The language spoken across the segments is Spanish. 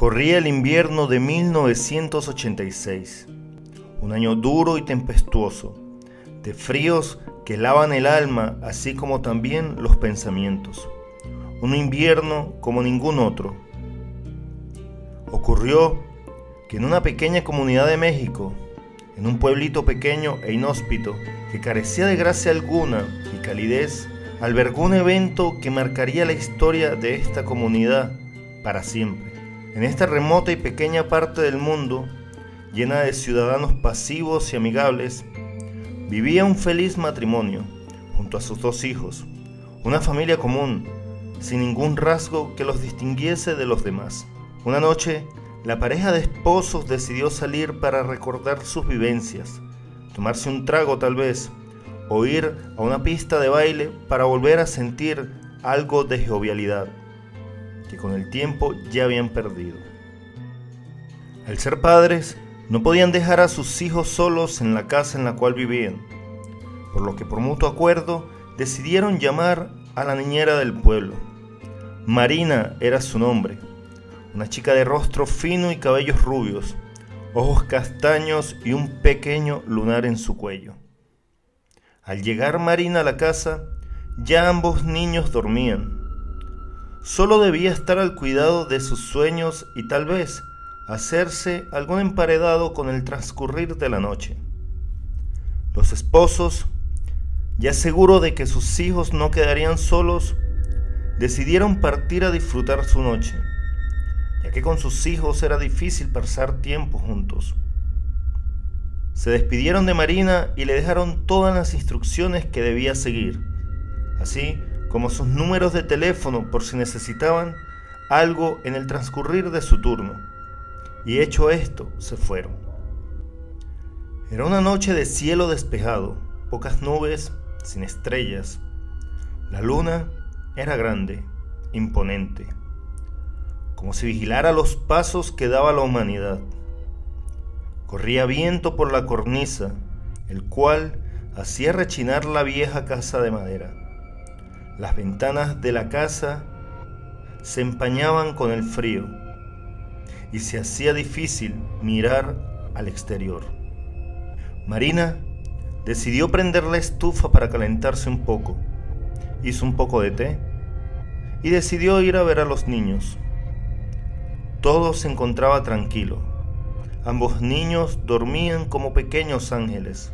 Corría el invierno de 1986, un año duro y tempestuoso, de fríos que lavan el alma así como también los pensamientos. Un invierno como ningún otro. Ocurrió que en una pequeña comunidad de México, en un pueblito pequeño e inhóspito, que carecía de gracia alguna y calidez, albergó un evento que marcaría la historia de esta comunidad para siempre. En esta remota y pequeña parte del mundo, llena de ciudadanos pasivos y amigables, vivía un feliz matrimonio junto a sus dos hijos, una familia común, sin ningún rasgo que los distinguiese de los demás. Una noche, la pareja de esposos decidió salir para recordar sus vivencias, tomarse un trago tal vez, o ir a una pista de baile para volver a sentir algo de jovialidad que con el tiempo ya habían perdido. Al ser padres, no podían dejar a sus hijos solos en la casa en la cual vivían, por lo que por mutuo acuerdo decidieron llamar a la niñera del pueblo. Marina era su nombre, una chica de rostro fino y cabellos rubios, ojos castaños y un pequeño lunar en su cuello. Al llegar Marina a la casa, ya ambos niños dormían solo debía estar al cuidado de sus sueños y tal vez hacerse algún emparedado con el transcurrir de la noche. Los esposos, ya seguros de que sus hijos no quedarían solos, decidieron partir a disfrutar su noche, ya que con sus hijos era difícil pasar tiempo juntos. Se despidieron de Marina y le dejaron todas las instrucciones que debía seguir. Así, como sus números de teléfono por si necesitaban algo en el transcurrir de su turno. Y hecho esto, se fueron. Era una noche de cielo despejado, pocas nubes, sin estrellas. La luna era grande, imponente, como si vigilara los pasos que daba la humanidad. Corría viento por la cornisa, el cual hacía rechinar la vieja casa de madera. Las ventanas de la casa se empañaban con el frío y se hacía difícil mirar al exterior. Marina decidió prender la estufa para calentarse un poco. Hizo un poco de té y decidió ir a ver a los niños. Todo se encontraba tranquilo. Ambos niños dormían como pequeños ángeles.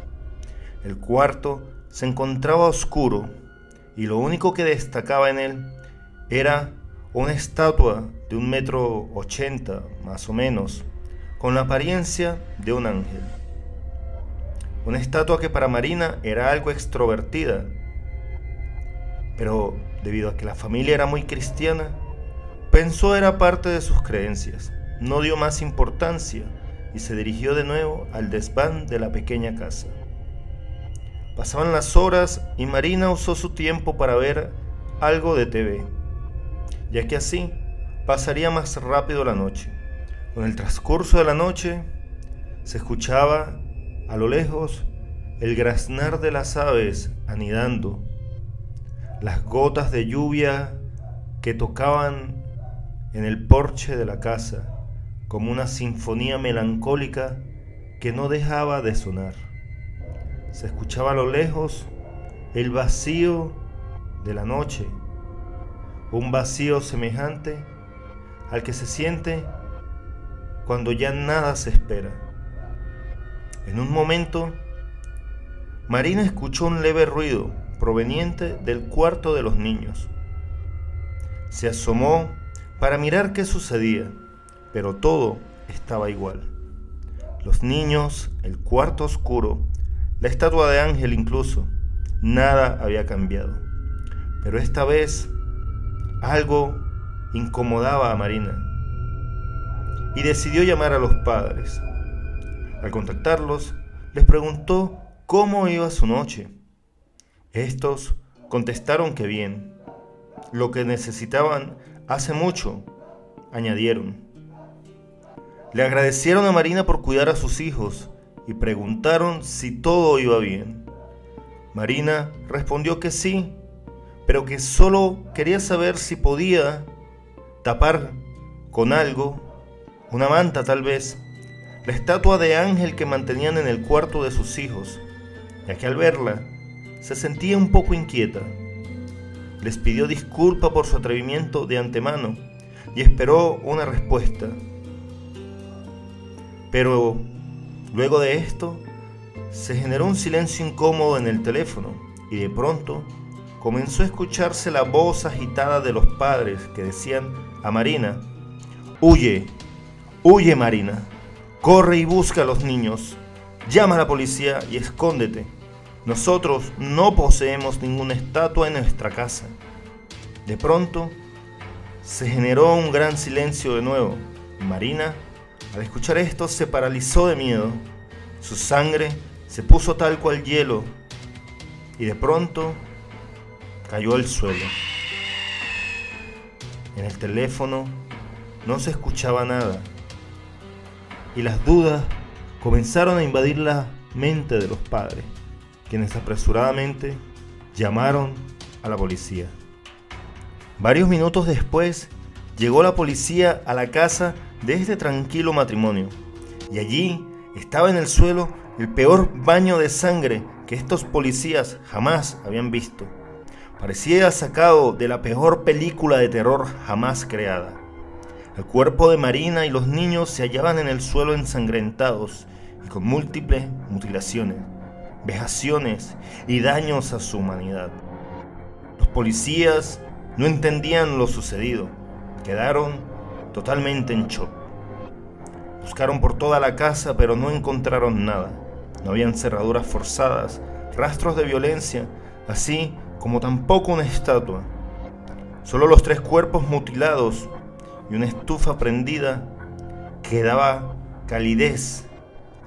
El cuarto se encontraba oscuro y lo único que destacaba en él era una estatua de un metro ochenta más o menos, con la apariencia de un ángel. Una estatua que para Marina era algo extrovertida, pero debido a que la familia era muy cristiana, pensó era parte de sus creencias, no dio más importancia y se dirigió de nuevo al desván de la pequeña casa. Pasaban las horas y Marina usó su tiempo para ver algo de TV, ya que así pasaría más rápido la noche. Con el transcurso de la noche se escuchaba a lo lejos el graznar de las aves anidando, las gotas de lluvia que tocaban en el porche de la casa como una sinfonía melancólica que no dejaba de sonar. Se escuchaba a lo lejos el vacío de la noche, un vacío semejante al que se siente cuando ya nada se espera. En un momento, Marina escuchó un leve ruido proveniente del cuarto de los niños. Se asomó para mirar qué sucedía, pero todo estaba igual. Los niños, el cuarto oscuro, la estatua de Ángel incluso, nada había cambiado. Pero esta vez algo incomodaba a Marina y decidió llamar a los padres. Al contactarlos, les preguntó cómo iba su noche. Estos contestaron que bien, lo que necesitaban hace mucho, añadieron. Le agradecieron a Marina por cuidar a sus hijos y preguntaron si todo iba bien. Marina respondió que sí, pero que solo quería saber si podía tapar con algo una manta tal vez, la estatua de ángel que mantenían en el cuarto de sus hijos, ya que al verla se sentía un poco inquieta. Les pidió disculpa por su atrevimiento de antemano y esperó una respuesta. Pero luego de esto, se generó un silencio incómodo en el teléfono y de pronto comenzó a escucharse la voz agitada de los padres que decían a Marina, Huye, huye Marina, corre y busca a los niños, llama a la policía y escóndete. Nosotros no poseemos ninguna estatua en nuestra casa. De pronto, se generó un gran silencio de nuevo. Marina, al escuchar esto, se paralizó de miedo. Su sangre se puso tal cual hielo y de pronto cayó al suelo. En el teléfono no se escuchaba nada y las dudas comenzaron a invadir la mente de los padres, quienes apresuradamente llamaron a la policía. Varios minutos después llegó la policía a la casa de este tranquilo matrimonio y allí estaba en el suelo el peor baño de sangre que estos policías jamás habían visto. Parecía sacado de la peor película de terror jamás creada. El cuerpo de Marina y los niños se hallaban en el suelo ensangrentados y con múltiples mutilaciones, vejaciones y daños a su humanidad. Los policías no entendían lo sucedido, quedaron totalmente en shock. Buscaron por toda la casa pero no encontraron nada. No habían cerraduras forzadas, rastros de violencia, así como tampoco una estatua. Solo los tres cuerpos mutilados y una estufa prendida que daba calidez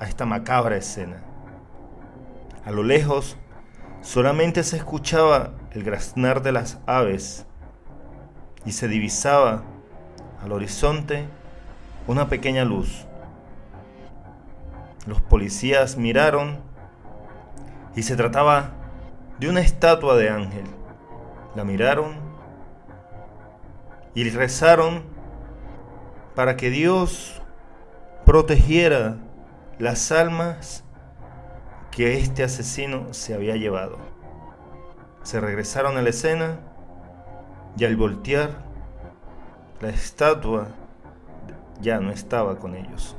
a esta macabra escena. A lo lejos solamente se escuchaba el graznar de las aves y se divisaba al horizonte una pequeña luz. Los policías miraron y se trataba de una estatua de ángel. La miraron y rezaron para que Dios protegiera las almas que este asesino se había llevado. Se regresaron a la escena y al voltear, la estatua ya no estaba con ellos.